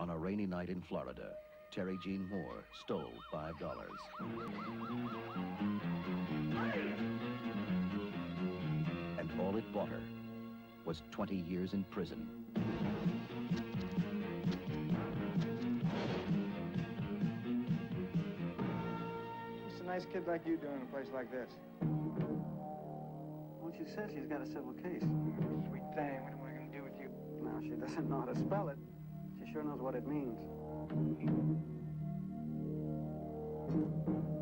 On a rainy night in Florida, Terry Jean Moore stole $5. And all it bought her was 20 years in prison. What's a nice kid like you doing in a place like this? Well, she says she's got a civil case. Sweet thing, what am I going to do with you? Now, she doesn't know how to spell it. She sure knows what it means.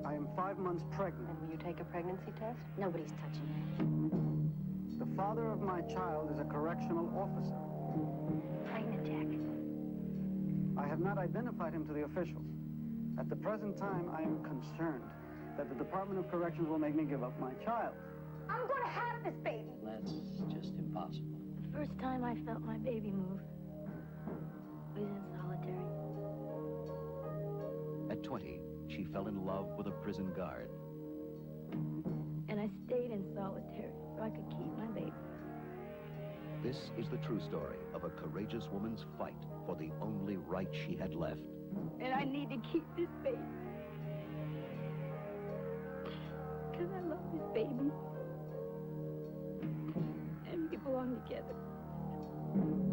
I am five months pregnant. And will you take a pregnancy test? Nobody's touching her. The father of my child is a correctional officer. Pregnant, Jack. I have not identified him to the officials. At the present time, I am concerned that the Department of Corrections will make me give up my child. I'm going to have this baby. That's just impossible. The first time I felt my baby At 20, she fell in love with a prison guard. And I stayed in solitary so I could keep my baby. This is the true story of a courageous woman's fight for the only right she had left. And I need to keep this baby. Because I love this baby. And we belong together.